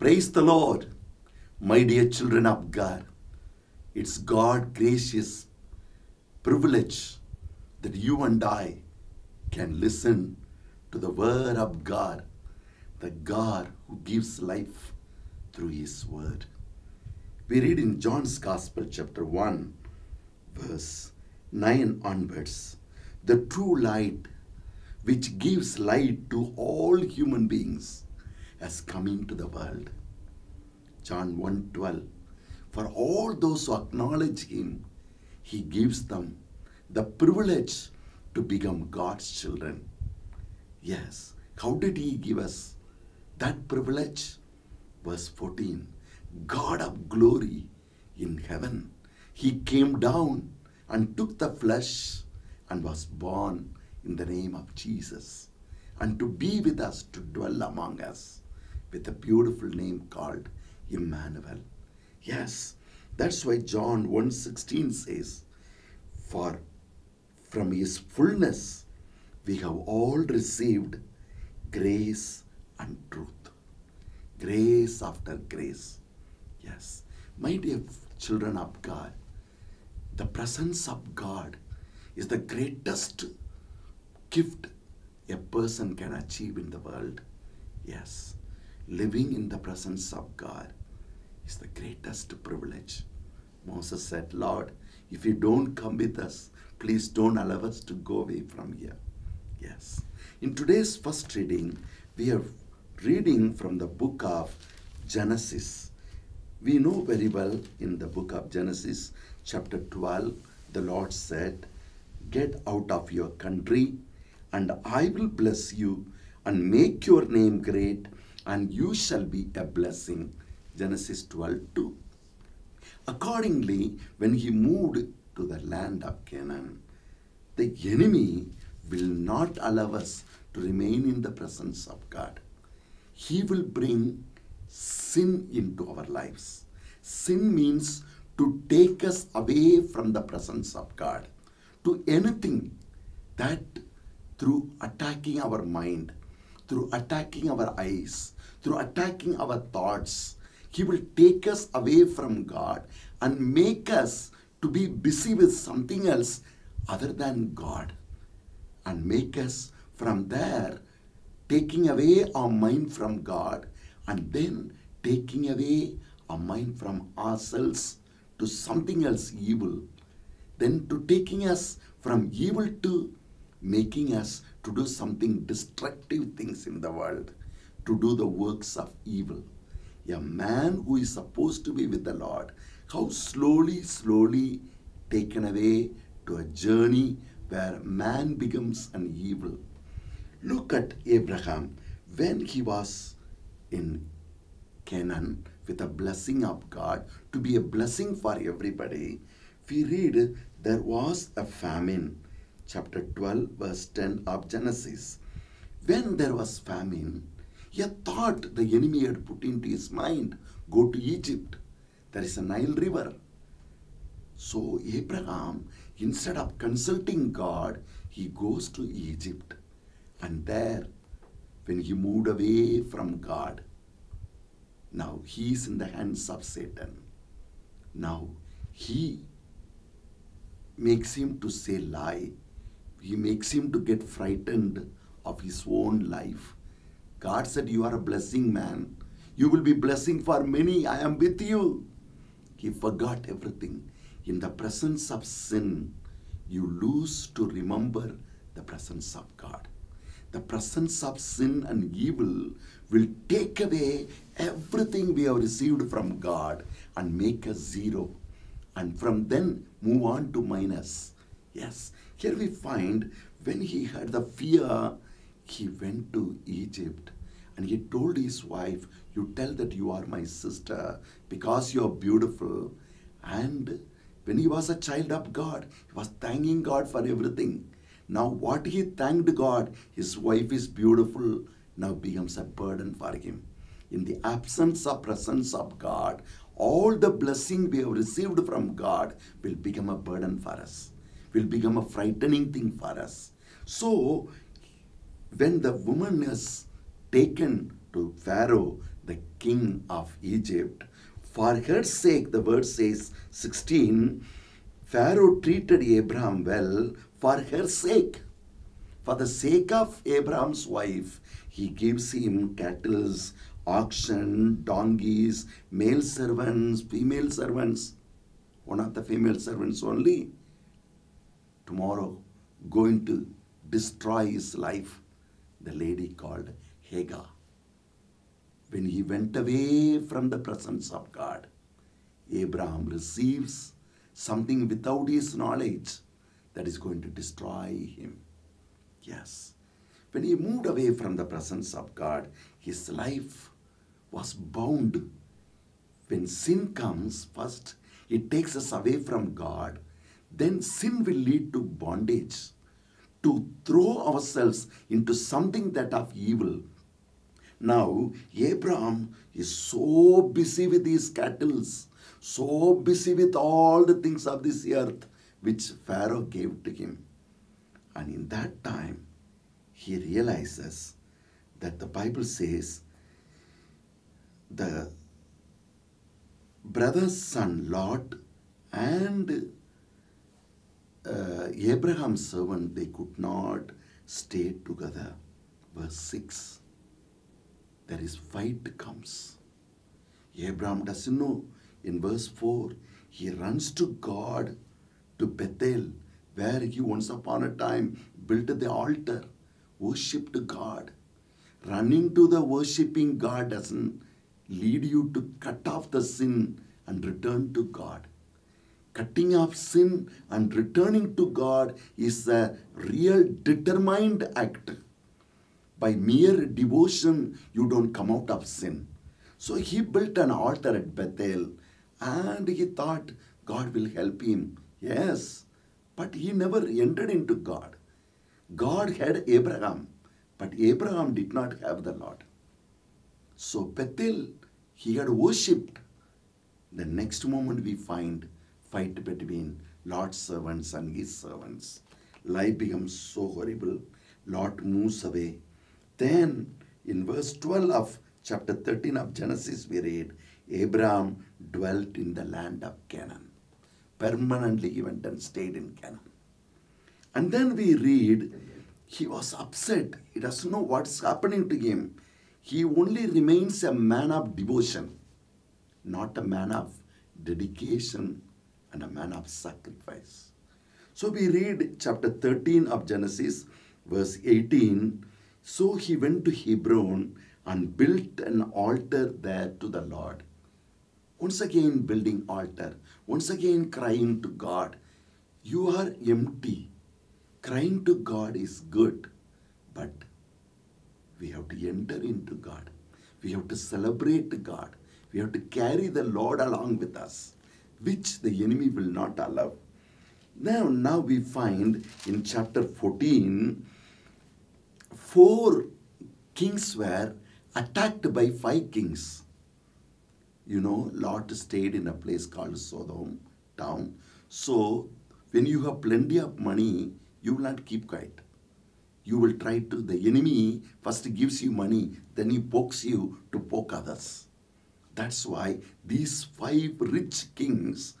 Praise the Lord, my dear children of God. It's God gracious privilege that you and I can listen to the word of God, the God who gives life through his word. We read in John's Gospel, chapter 1, verse 9 onwards the true light which gives light to all human beings has come into the world. John 1:12 For all those who acknowledge him, he gives them the privilege to become God's children. Yes, how did he give us that privilege? Verse 14 God of glory in heaven, he came down and took the flesh and was born in the name of Jesus and to be with us, to dwell among us with a beautiful name called Emmanuel. Yes, that's why John 1:16 says, For from his fullness we have all received grace and truth. Grace after grace. Yes, my dear children of God, the presence of God is the greatest gift a person can achieve in the world. Yes, living in the presence of God is the greatest privilege. Moses said, Lord, if you don't come with us, please don't allow us to go away from here. Yes. In today's first reading, we are reading from the book of Genesis. We know very well in the book of Genesis, chapter 12, the Lord said, Get out of your country, and I will bless you and make your name great, and you shall be a blessing. Genesis 12 2. Accordingly, when he moved to the land of Canaan, the enemy will not allow us to remain in the presence of God. He will bring sin into our lives. Sin means to take us away from the presence of God to anything that through attacking our mind, through attacking our eyes, through attacking our thoughts, He will take us away from God and make us to be busy with something else other than God and make us from there taking away our mind from God and then taking away our mind from ourselves to something else evil, then to taking us from evil to making us to do something destructive things in the world, to do the works of evil. A man who is supposed to be with the Lord, how slowly, slowly taken away to a journey where man becomes an evil. Look at Abraham when he was in Canaan with a blessing of God to be a blessing for everybody. We read there was a famine, chapter 12, verse 10 of Genesis. When there was famine, a thought the enemy had put into his mind go to Egypt. There is a Nile river. So Abraham, instead of consulting God, he goes to Egypt. And there, when he moved away from God, now he is in the hands of Satan. Now he makes him to say lie. He makes him to get frightened of his own life. God said, You are a blessing man. You will be blessing for many. I am with you. He forgot everything. In the presence of sin, you lose to remember the presence of God. The presence of sin and evil will take away everything we have received from God and make us zero. And from then move on to minus. Yes, here we find when he had the fear, he went to Egypt and he told his wife, You tell that you are my sister because you are beautiful. And when he was a child of God, he was thanking God for everything. Now, what he thanked God, his wife is beautiful, now becomes a burden for him. In the absence of presence of God, all the blessing we have received from God will become a burden for us, will become a frightening thing for us. So, when the woman is taken to Pharaoh, the king of Egypt. For her sake, the word says 16, Pharaoh treated Abraham well for her sake. For the sake of Abraham's wife, he gives him cattle, oxen, donkeys, male servants, female servants. One of the female servants only. Tomorrow, going to destroy his life. The lady called Hagar. When he went away from the presence of God, Abraham receives something without his knowledge that is going to destroy him. Yes. When he moved away from the presence of God, his life was bound. When sin comes, first it takes us away from God, then sin will lead to bondage, to throw ourselves into something that of evil. Now, Abraham is so busy with his cattle, so busy with all the things of this earth which Pharaoh gave to him. And in that time, he realizes that the Bible says the brother's son Lot and uh, Abraham's servant, they could not stay together. Verse 6 there is fight comes. Abraham doesn't know. In verse 4, he runs to God, to Bethel, where he once upon a time built the altar, worshipped God. Running to the worshipping God doesn't lead you to cut off the sin and return to God. Cutting off sin and returning to God is a real determined act by mere devotion, you don't come out of sin. So he built an altar at Bethel and he thought God will help him. Yes, but he never entered into God. God had Abraham, but Abraham did not have the Lord. So Bethel, he had worshipped. The next moment we find fight between Lot's servants and his servants. Life becomes so horrible. Lot moves away then in verse 12 of chapter 13 of Genesis, we read, Abraham dwelt in the land of Canaan. Permanently he went and stayed in Canaan. And then we read, he was upset. He doesn't know what's happening to him. He only remains a man of devotion, not a man of dedication and a man of sacrifice. So we read chapter 13 of Genesis, verse 18 so he went to Hebron and built an altar there to the Lord. Once again, building altar. Once again, crying to God. You are empty. Crying to God is good, but we have to enter into God. We have to celebrate God. We have to carry the Lord along with us, which the enemy will not allow. Now, now we find in chapter 14, four kings were attacked by five kings. You know, Lot stayed in a place called Sodom town. So, when you have plenty of money, you will not keep quiet. You will try to, the enemy first gives you money, then he pokes you to poke others. That's why these five rich kings,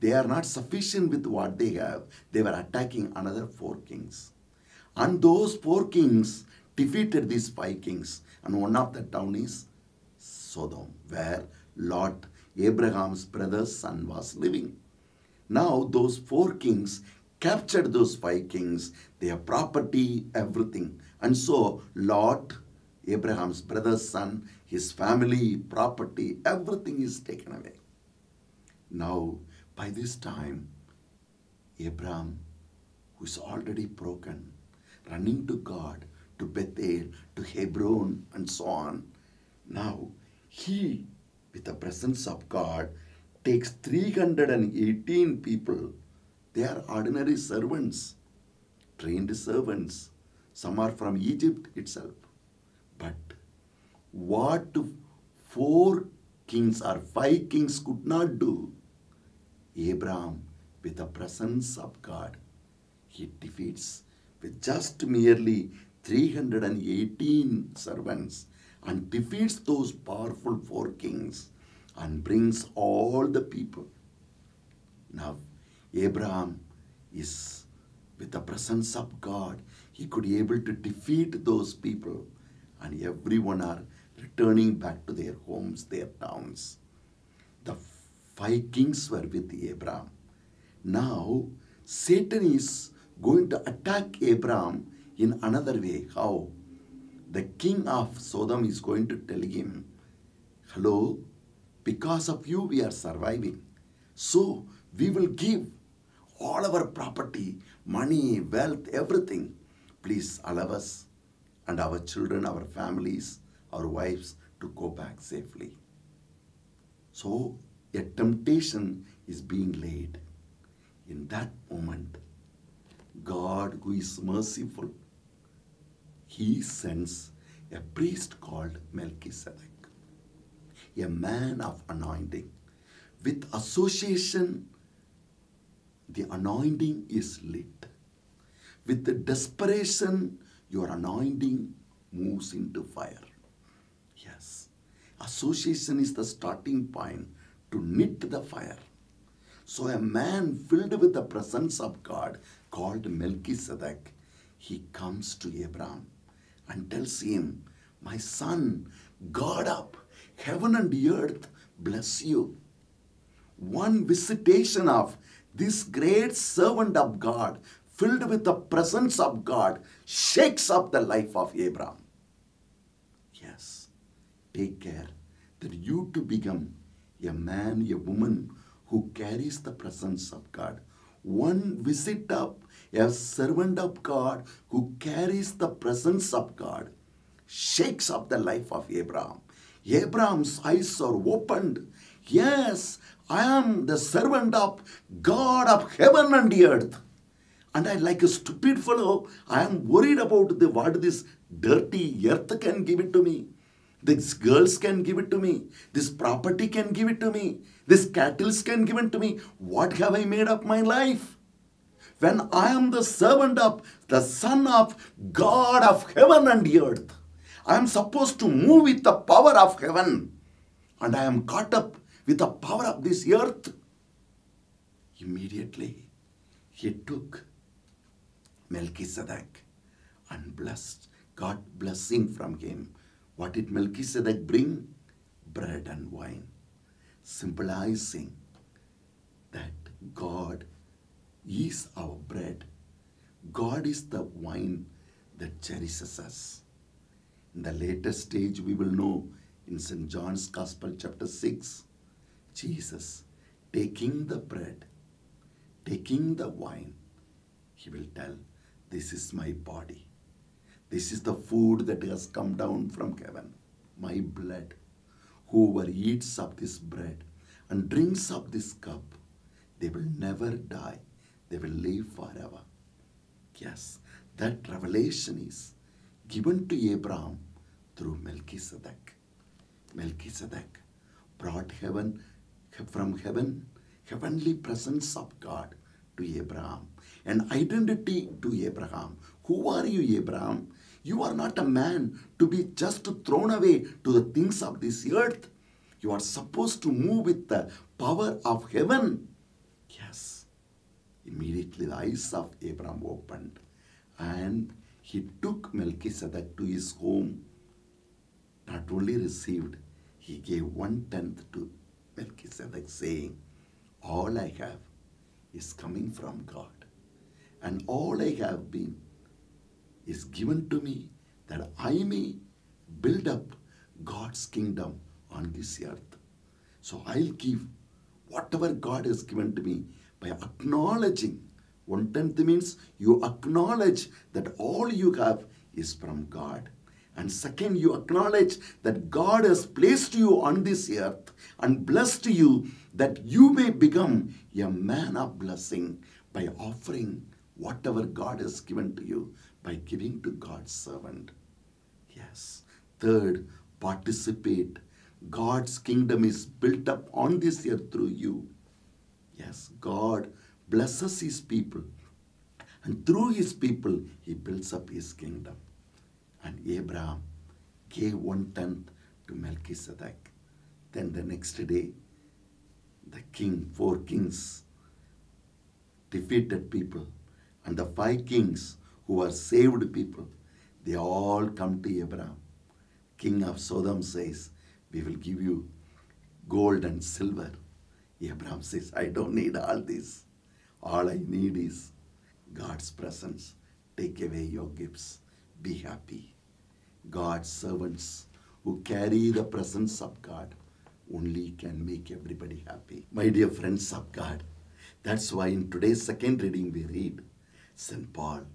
they are not sufficient with what they have. They were attacking another four kings. And those four kings defeated these five kings. And one of the town is Sodom, where Lot, Abraham's brother's son, was living. Now those four kings captured those five kings, their property, everything. And so Lot, Abraham's brother's son, his family, property, everything is taken away. Now, by this time, Abraham, who is already broken, running to God, to Bethel, to Hebron, and so on. Now, he, with the presence of God, takes 318 people. They are ordinary servants, trained servants. Some are from Egypt itself. But what four kings or five kings could not do, Abraham, with the presence of God, he defeats with just merely 318 servants and defeats those powerful four kings and brings all the people. Now, Abraham is with the presence of God. He could be able to defeat those people, and everyone are returning back to their homes, their towns. The five kings were with Abraham. Now, Satan is going to attack Abraham in another way. How? The king of Sodom is going to tell him, Hello, because of you we are surviving. So we will give all our property, money, wealth, everything. Please allow us and our children, our families, our wives to go back safely. So a temptation is being laid. In that moment, God, who is merciful, he sends a priest called Melchizedek, a man of anointing. With association, the anointing is lit. With the desperation, your anointing moves into fire. Yes. Association is the starting point to knit the fire. So a man filled with the presence of God called Melchizedek, he comes to Abraham and tells him, My son, God up, heaven and earth bless you. One visitation of this great servant of God, filled with the presence of God, shakes up the life of Abraham. Yes, take care that you to become a man, a woman who carries the presence of God. One visit of a servant of God who carries the presence of God shakes up the life of Abraham. Abraham's eyes are opened. Yes, I am the servant of God of heaven and the earth. And I, like a stupid fellow, I am worried about the, what this dirty earth can give it to me. These girls can give it to me. This property can give it to me. This cattle can give it to me. What have I made of my life? When I am the servant of the Son of God of heaven and earth, I am supposed to move with the power of heaven. And I am caught up with the power of this earth. Immediately, he took Melchizedek and blessed, got blessing from him. What did Melchizedek bring? Bread and wine, symbolizing that God is our bread. God is the wine that cherishes us. In the later stage, we will know in St. John's Gospel, chapter 6, Jesus taking the bread, taking the wine, he will tell, This is my body. This is the food that has come down from heaven, my blood. Whoever eats of this bread and drinks of this cup, they will never die. They will live forever. Yes, that revelation is given to Abraham through Melchizedek. Melchizedek brought heaven from heaven, heavenly presence of God to Abraham, an identity to Abraham. Who are you, Abraham? You are not a man to be just thrown away to the things of this earth. You are supposed to move with the power of heaven. Yes. Immediately the eyes of Abraham opened and he took Melchizedek to his home. Not only received, he gave one tenth to Melchizedek, saying, All I have is coming from God, and all I have been is given to me that I may build up God's kingdom on this earth. So I'll give whatever God has given to me by acknowledging. One tenth means you acknowledge that all you have is from God. And second, you acknowledge that God has placed you on this earth and blessed you that you may become a man of blessing by offering whatever God has given to you by giving to God's servant. Yes. Third, participate. God's kingdom is built up on this earth through you. Yes, God blesses his people. And through his people, he builds up his kingdom. And Abraham gave one tenth to Melchizedek. Then the next day, the king, four kings, defeated people, and the five kings who were saved people, they all come to Abraham. King of Sodom says, We will give you gold and silver. Abraham says, I don't need all this. All I need is God's presence. Take away your gifts. Be happy. God's servants who carry the presence of God only can make everybody happy. My dear friends of God, that's why in today's second reading we read St. Paul,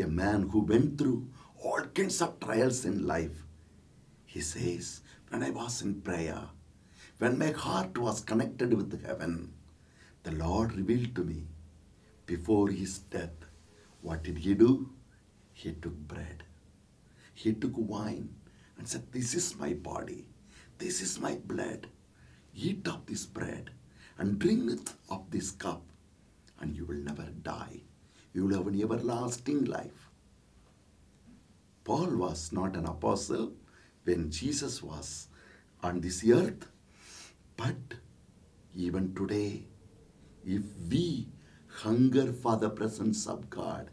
a man who went through all kinds of trials in life. He says, When I was in prayer, when my heart was connected with heaven, the Lord revealed to me before his death. What did he do? He took bread, he took wine, and said, This is my body, this is my blood. Eat of this bread and drink of this cup, and you will never die. You will have an everlasting life. Paul was not an apostle when Jesus was on this earth, but even today, if we hunger for the presence of God,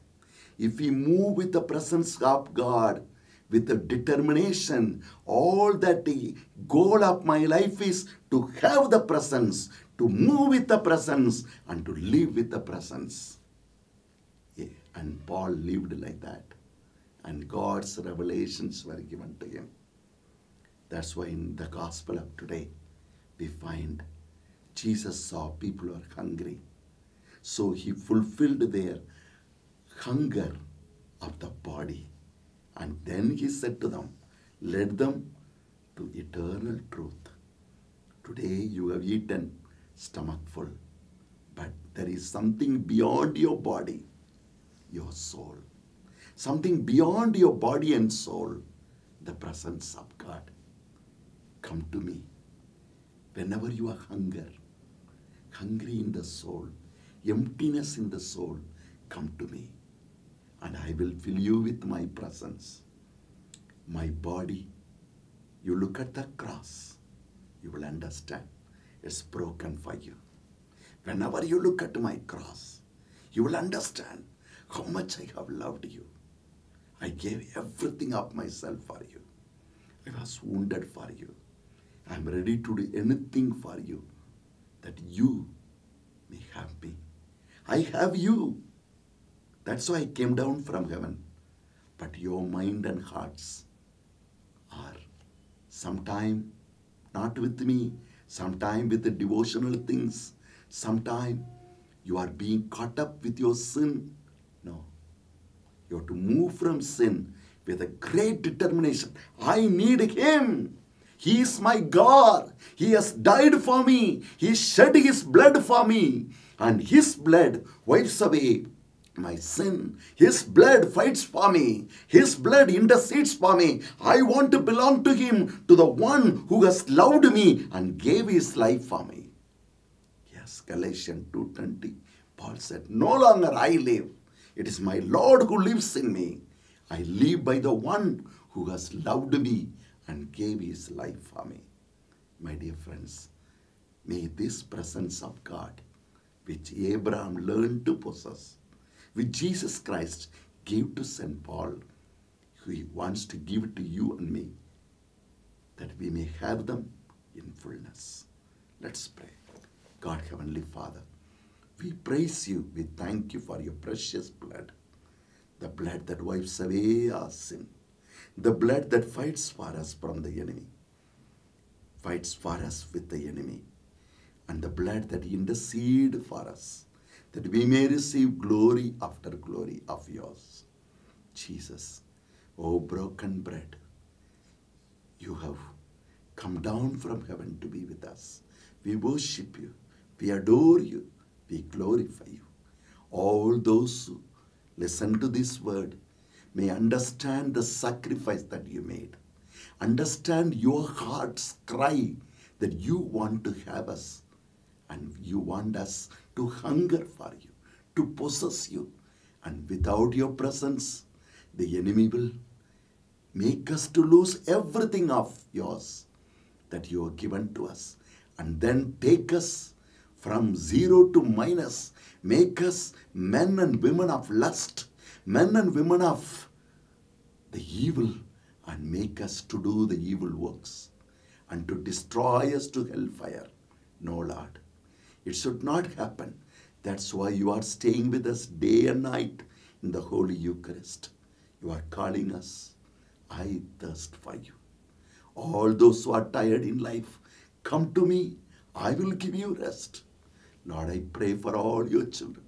if we move with the presence of God, with the determination, all that the goal of my life is to have the presence, to move with the presence, and to live with the presence. And Paul lived like that. And God's revelations were given to him. That's why in the gospel of today, we find Jesus saw people are hungry. So he fulfilled their hunger of the body. And then he said to them, Lead them to eternal truth. Today you have eaten stomach full, but there is something beyond your body, your soul. Something beyond your body and soul, the presence of God. Come to me. Whenever you are hunger, hungry in the soul, emptiness in the soul, come to me and I will fill you with my presence. My body, you look at the cross, you will understand it's broken for you. Whenever you look at my cross, you will understand how much I have loved you. I gave everything of myself for you. I was wounded for you. I am ready to do anything for you that you may have me. I have you. That's why I came down from heaven. But your mind and hearts are sometime not with me, sometime with the devotional things, sometime you are being caught up with your sin. You have to move from sin with a great determination. I need Him. He is my God. He has died for me. He shed His blood for me. And His blood wipes away my sin. His blood fights for me. His blood intercedes for me. I want to belong to Him, to the one who has loved me and gave His life for me. Yes, Galatians 2.20. Paul said, No longer I live. It is my Lord who lives in me. I live by the one who has loved me and gave his life for me. My dear friends, may this presence of God, which Abraham learned to possess, which Jesus Christ gave to St. Paul, who he wants to give to you and me, that we may have them in fullness. Let's pray. God, Heavenly Father, we praise you, we thank you for your precious blood, the blood that wipes away our sin, the blood that fights for us from the enemy, fights for us with the enemy, and the blood that intercede for us, that we may receive glory after glory of yours. Jesus, O broken bread, you have come down from heaven to be with us. We worship you, we adore you, we glorify you. All those who listen to this word may understand the sacrifice that you made. Understand your heart's cry that you want to have us and you want us to hunger for you, to possess you. And without your presence, the enemy will Make us to lose everything of yours that you have given to us. And then take us from zero to minus. Make us men and women of lust, men and women of the evil, and make us to do the evil works and to destroy us to hellfire. No, Lord. It should not happen. That's why you are staying with us day and night in the Holy Eucharist. You are calling us, I thirst for you. All those who are tired in life, come to me. I will give you rest. Lord, I pray for all your children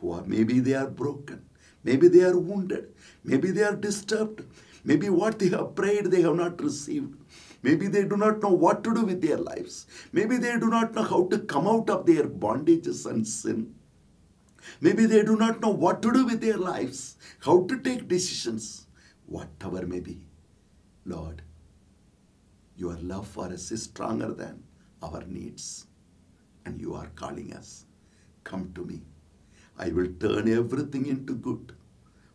who are maybe they are broken, maybe they are wounded, maybe they are disturbed, maybe what they have prayed they have not received. Maybe they do not know what to do with their lives. Maybe they do not know how to come out of their bondages and sin. Maybe they do not know what to do with their lives, how to take decisions, whatever may be. Lord, your love for us is stronger than our needs. And you are calling us, come to me. I will turn everything into good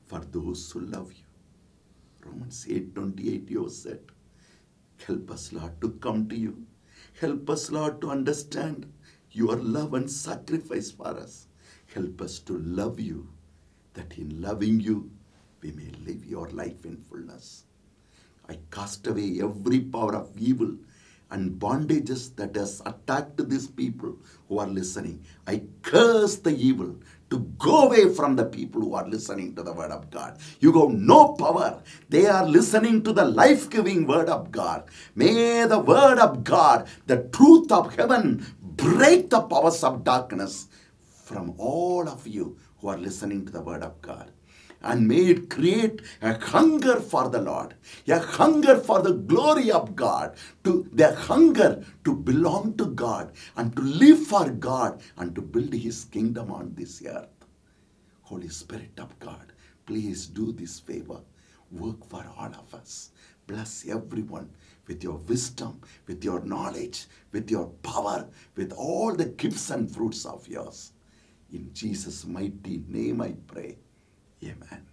for those who love you. Romans 8:28 you said, Help us, Lord, to come to you. Help us, Lord, to understand your love and sacrifice for us. Help us to love you, that in loving you, we may live your life in fullness. I cast away every power of evil and bondages that has attacked these people who are listening. I curse the evil to go away from the people who are listening to the word of God. You have no power. They are listening to the life giving word of God. May the word of God, the truth of heaven, break the powers of darkness from all of you who are listening to the word of God and may it create a hunger for the Lord, a hunger for the glory of God, to the hunger to belong to God and to live for God and to build His kingdom on this earth. Holy Spirit of God, please do this favor. Work for all of us. Bless everyone with your wisdom, with your knowledge, with your power, with all the gifts and fruits of yours. In Jesus' mighty name I pray. Amen.